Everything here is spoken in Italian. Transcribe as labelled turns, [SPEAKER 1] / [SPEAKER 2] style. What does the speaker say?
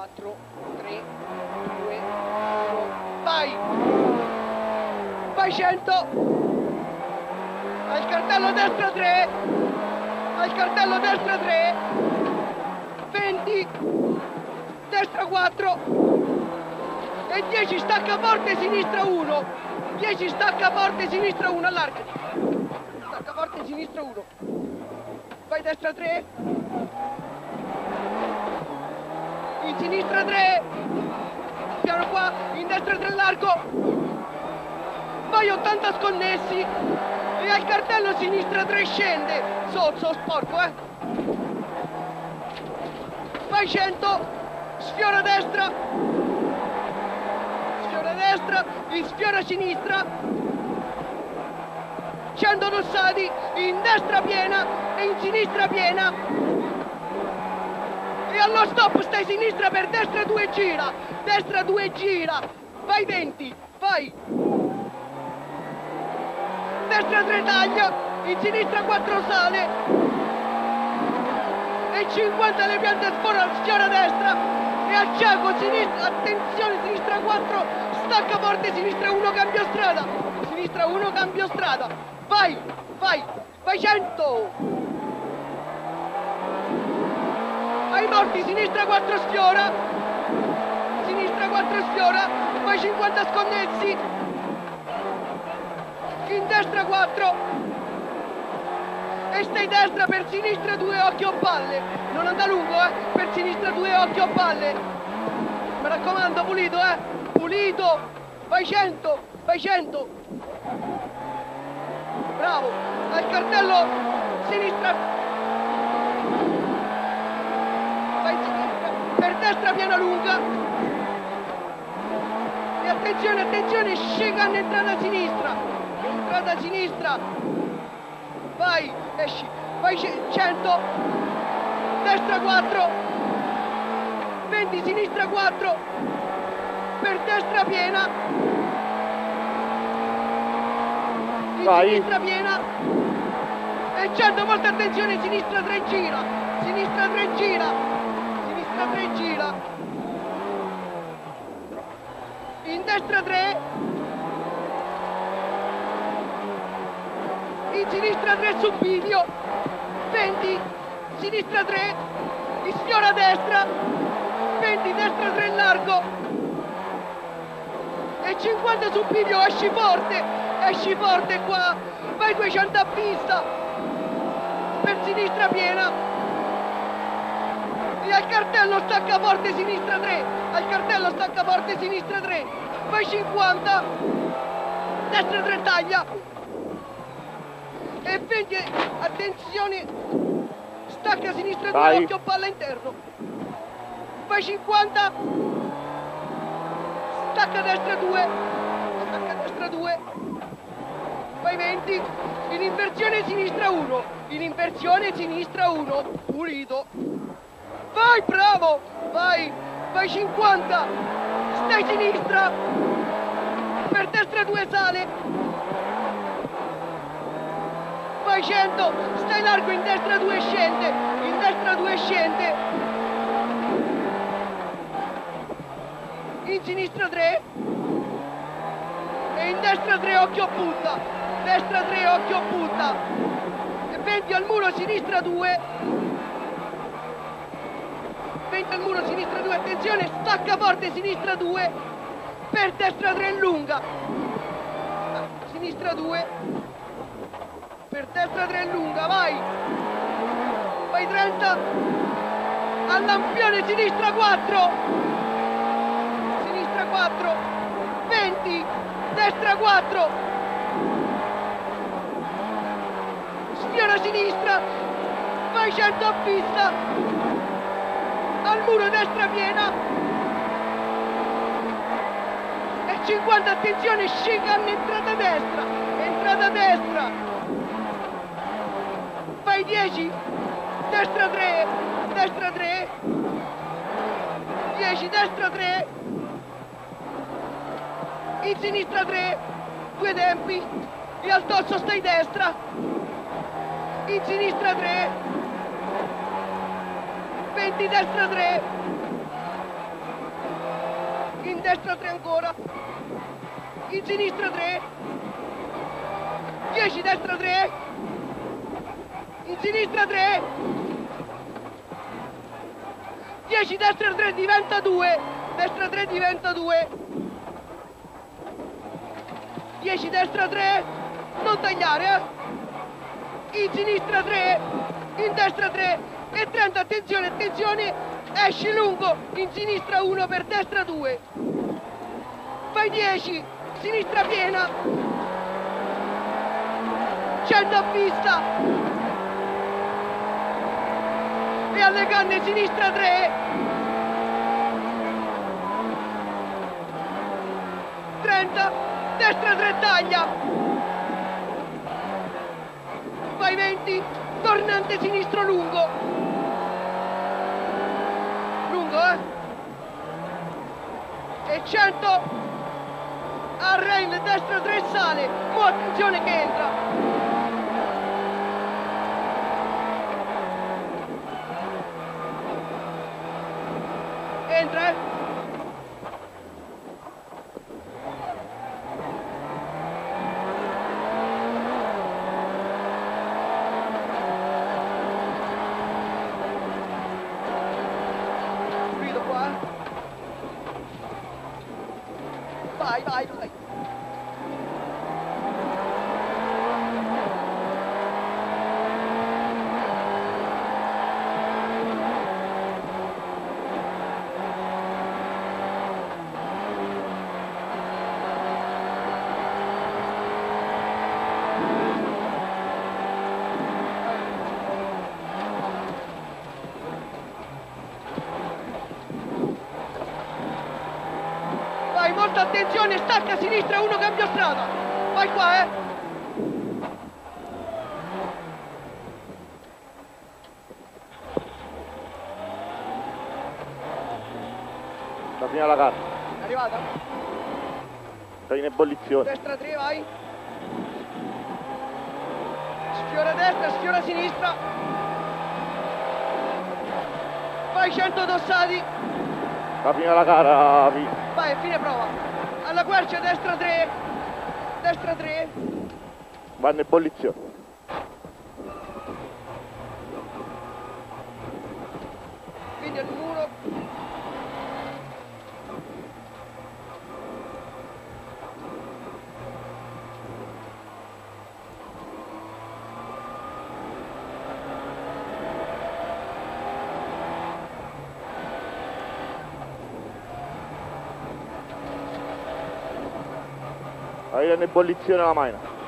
[SPEAKER 1] 4, 3, 2, 1, vai! Vai 100! Al cartello destra 3, al cartello destra 3, 20, destra 4 e 10 stacca forte sinistra 1, 10 stacca forte sinistra 1, allargati, stacca forte sinistra 1, vai destra 3, in sinistra 3, piano qua, in destra 3 largo, vai 80 sconnessi. E al cartello sinistra 3 scende, sozzo sporco eh, vai 100, sfiora destra, sfiora destra, sfiora sinistra, 100 dossati, in destra piena e in sinistra piena, allo stop stai sinistra per destra 2 gira, destra 2 gira, vai 20, vai, destra 3 taglia, in sinistra 4 sale, e 50 le piante sfora, sfiora destra, e al cieco sinistra, attenzione sinistra 4, stacca forte, sinistra 1 cambio strada, sinistra 1 cambio strada, vai, vai, vai 100! Ai morti, sinistra 4 sfiora, sinistra 4 sfiora, poi 50 sconnessi, in destra 4, e stai destra per sinistra 2 occhio palle, non anda lungo eh, per sinistra 2 occhio palle, mi raccomando pulito eh, pulito, vai 100, vai 100, bravo, al cartello sinistra destra piana lunga. E attenzione, attenzione, scega entrata a sinistra. Entrata a sinistra. Vai, esci, vai 100. Destra 4. 20, sinistra 4. Per destra piena. In
[SPEAKER 2] Vai.
[SPEAKER 1] sinistra piena. E 100, molta attenzione, sinistra 3 gira. Sinistra 3 gira sinistra 3 gira in destra 3 in sinistra 3 su bivio 20 sinistra 3 in sfiora destra. 20 destra 3 largo. E 50 su bivio esci forte esci forte qua. Vai 200 a pista. Per sinistra piena e al cartello stacca forte sinistra 3 al cartello stacca forte sinistra 3 vai 50 destra 3 taglia. E 20 attenzione stacca sinistra 2
[SPEAKER 2] Vai.
[SPEAKER 1] occhio palla interno. Vai 50 stacca destra 2 stacca destra 2 vai 20 in inversione sinistra 1 in inversione sinistra 1 pulito Vai, bravo! Vai! Vai 50! Stai sinistra! Per destra 2 sale! Vai 100! Stai largo in destra 2 scende! In destra 2 scende! In sinistra 3! E in destra 3 occhio punta! Destra 3 occhio punta! E 20 al muro, sinistra 2! 20 al muro, sinistra 2, attenzione, stacca forte, sinistra 2, per destra 3 lunga, sinistra 2, per destra 3 lunga, vai, vai 30, al lampione, sinistra 4, sinistra 4, 20, destra 4, sfiora sinistra, vai 100 a pista, al muro destra piena. E 50 attenzione Shigan entrata destra entrata destra. Vai 10 destra 3 destra 3 10 destra 3 in sinistra 3 due tempi. E al tosso stai destra. In sinistra 3 20 destra 3 in destra 3 ancora, in sinistra 3, 10 destra 3, in sinistra 3, 10 destra 3 diventa 2, destra 3 diventa 2, 10 destra 3, non tagliare, eh? in sinistra 3, in destra 3 e 30, attenzione, attenzione, esci lungo, in sinistra 1 per destra 2, fai 10, sinistra piena, 100 a vista, e alle canne sinistra 3, 30, destra 3 taglia, fai 20, tornante sinistro lungo 100 a Rain, destra Dressale, ma attenzione che entra, Vai, vai, vai. Vai, molta attenzione, stacca a sinistra, uno cambia strada. Vai qua, eh.
[SPEAKER 2] La prima la gara,
[SPEAKER 1] È arrivata?
[SPEAKER 2] sta in ebollizione.
[SPEAKER 1] Destra 3, vai. Sfiora destra, sfiora sinistra. Vai, 100 dossati.
[SPEAKER 2] La prima la gara,
[SPEAKER 1] Vai, fine prova. Alla quercia, destra 3. Destra 3.
[SPEAKER 2] va in ebollizione.
[SPEAKER 1] Quindi al muro.
[SPEAKER 2] Va in ebollizione la macchina.